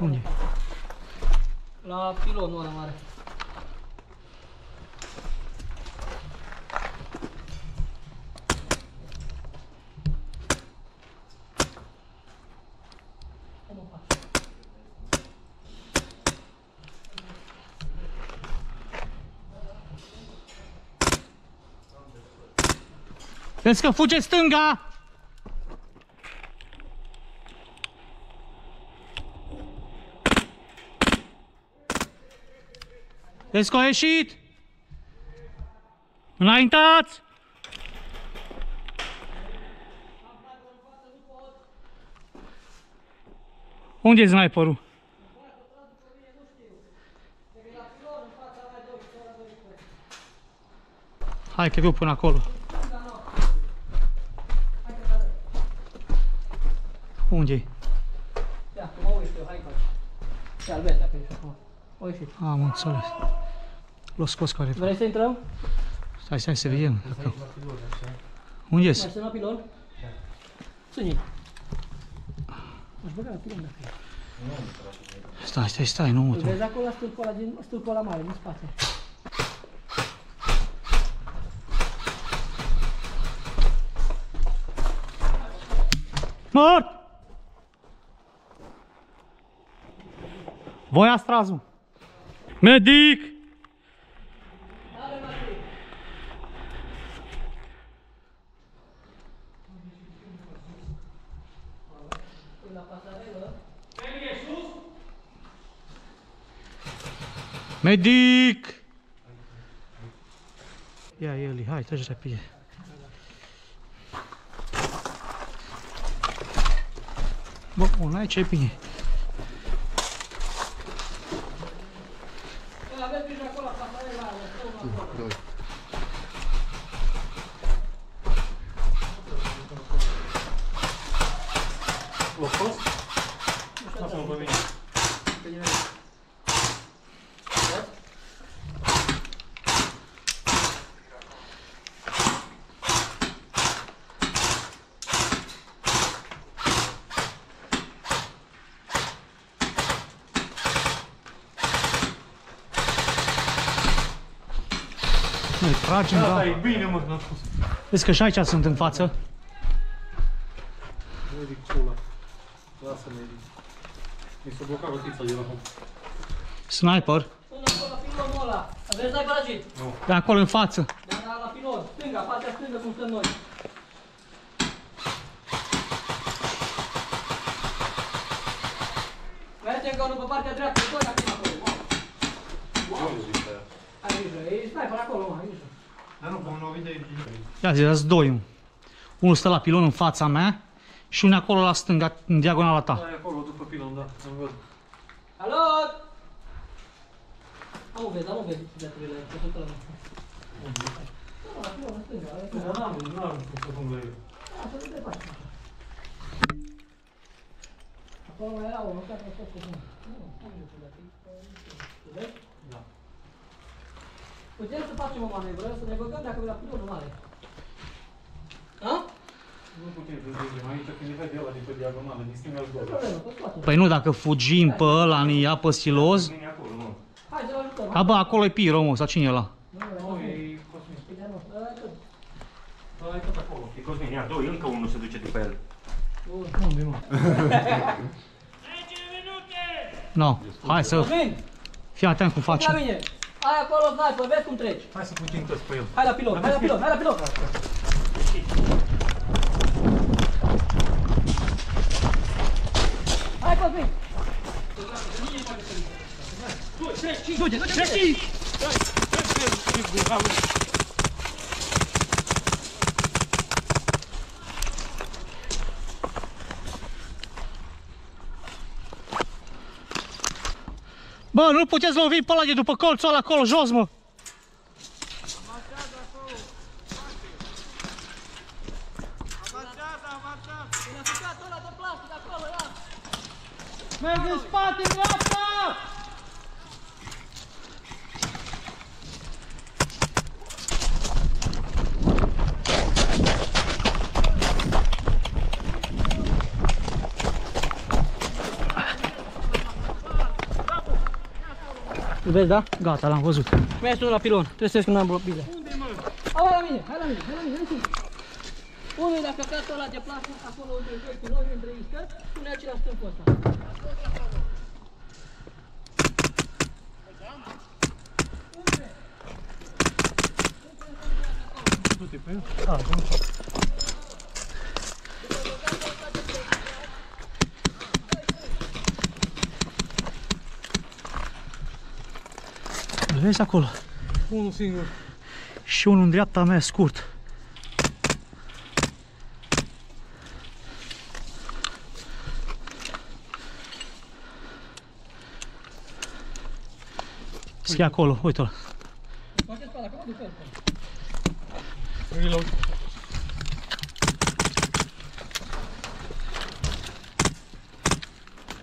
Unde? La pilonul ăla mare. Vezi că fuge stânga! Vezi că a ieșit! Înaintați! Unde e sniperul? Hai că viu până acolo. Unde e? Ia, mă uit eu, hai că. Și albet dacă ești acum. O ieșit. Am înțeles. L-a scos care. Vrei să intrăm? Stai, stai să vedem. Unde Mai e? sunt la pilon? Ține. Aș băga la pilon dacă e. Stai, stai, stai, nu Îl vezi acolo la stâlpul ăla, din, stâlpul ăla mare, din spate. Mort! Voi. Medic! Medic! Ia Eli, hai, treci repede. Bă, bun, aici e bine. Aveți grijă acolo la pasarela, stăm acolo. Noi tragem, da. e bine, mă, n-am spus. Vezi că și aici sunt în față. Medic ciula. Lasă medic. Mi s-a blocat rotița de la home. Sniper. Până acolo la pilonul ăla. Aveți dai baragit? De acolo în față. Da, da, la pilon. Stânga, partea stângă cum stăm noi. Mergem ca unul pe partea dreaptă, doi acum acolo. Wow. Ai grijă, e sniper acolo, mă, ai grijă. Dar nu, până la video e Ia zi, dați doi. mă. Unul stă la pilon în fața mea și unul acolo la stânga, în diagonala ta. Da, e acolo, după pilon, da, am văzut. Salut! Am un vezi, am un vezi bileturile, pe tot ăla. Da, la pilon, în stânga, la stânga. Nu, n-am, n-am cum să pun la el. Da, să nu te faci. Acolo mai era unul, care a fost cu bună. Nu, am eu Tu vezi? Da. Putem să facem o manevră, să ne băgăm dacă vrea pilonul mare. Da? Nu putem să zicem aici, când e de ăla de pe diagonală, din stânga Nu zboară. problemă, tot facem. Păi nu, dacă fugim pe ăla, ne ia pe siloz. Vine acolo, nu. Hai să-l ajutăm. A, bă, acolo e Piro, mă, sau cine e ăla? Nu, nu, Nu, nu. e Cosmin. Bine, nu. Ăla e tot. Ăla e tot acolo. E Cosmin, ia doi, încă unul se duce după el. Bun. Unde, mă? No, hai să Cosmin, fii atent cum la facem. Mine. Ai acolo sniper, vezi cum treci. Hai să putem toți pe el. Hai la pilon, hai la pilon, hai la pilon. Hai, Cosmin. Du-te, du-te, du-te. Bă, nu puteți lovi pe ăla de după colțul ăla acolo, jos, mă. Mergi în spate, în dreapta! Îl vezi, da? Gata, l-am văzut. Mi-ai sunat la pilon. Trebuie să vezi când am bile. Unde mă? Hai la mine, hai la mine, hai la mine, hai sus. Unde dacă căcatul ăla de plastic acolo între doi piloni, între iscă, pune acela stâmpul ăsta. Îl vezi acolo? Unul singur. Și unul în dreapta mea scurt. Scrie acolo, uite-l. Face spate, acum ducă ăsta. Reload.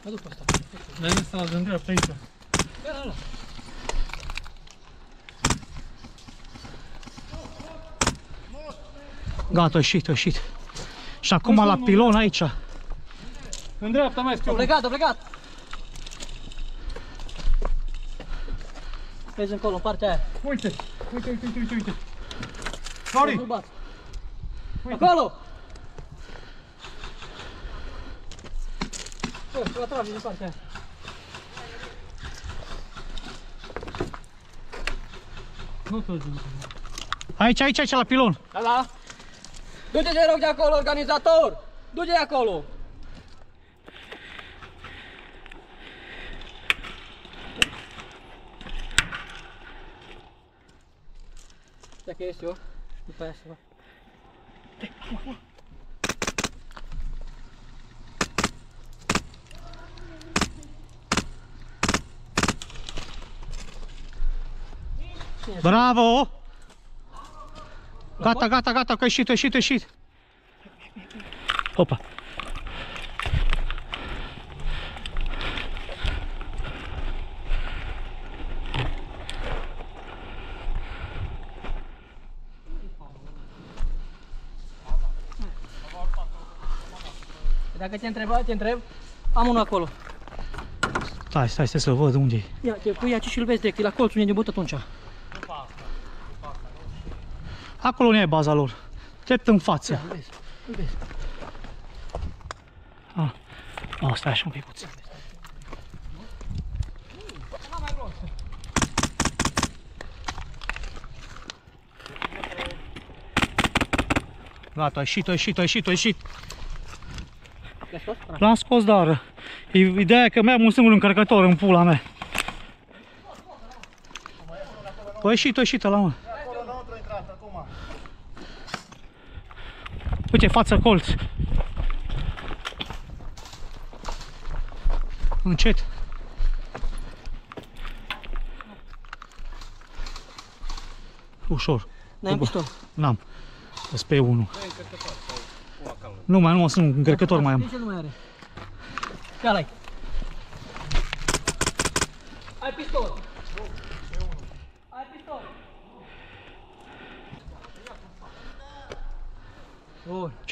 Mă duc pe ăsta. Dar el ăsta de dreapta aici. Pe ăla, Gata, a ieșit, a ieșit. Și acum la pilon aici. În dreapta mai A scapă. plecat, a plecat. Vezi încolo, în partea aia. Uite, uite, uite, uite, uite, uite. Vezi Flori, nu bat. Acolo! Bă, la travă din partea aia. nu te duci. Aici, aici, aici, la pilon. Da, da. Du-te de rog de acolo, organizator! Du-te de acolo! Dacă ies eu, după aia să vă... Bravo! Gata, gata, gata, că a ieșit, a ieșit, a ieșit. Opa. Dacă te întreba, te întreb, am unul acolo. Stai, stai, stai să văd unde e. Ia, te pui aici și îl vezi direct, e la colț unde e de băut atunci. Acolo nu e baza lor. Drept în față. Ia, îl vezi, îl vezi. Oh, stai așa un pic puțin. Gata, a ieșit, a ieșit, a ieșit, a ieșit. L-ai scos? Da. L-am scos, dar e- ideea e că mai am un singur încărcător în pula mea. Păi a ieșit, a ieșit ăla, mă. Uite, față colț. Încet. Ușor. N-ai un pistol. N-am. Sunt pe unul. Nu mai, nu, sunt un încărcător mai am. De ce nu mai are? Ia l-ai. Ai pistol. Ai pistol.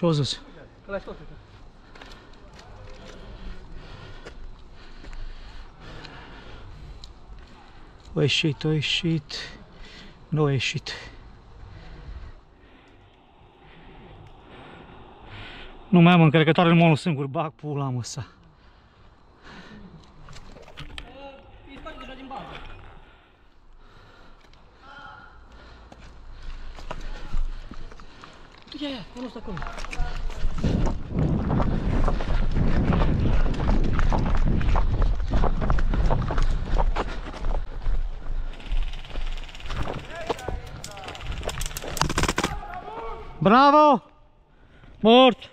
Bun, Ce-o zis? că l-ai scos. uite. A ieșit, a ieșit. Nu a ieșit. Nu mai am încărcătoare numai unul singur. Bag pula mă sa. Ia, ia, unul ăsta acolo. Bravo! Mort!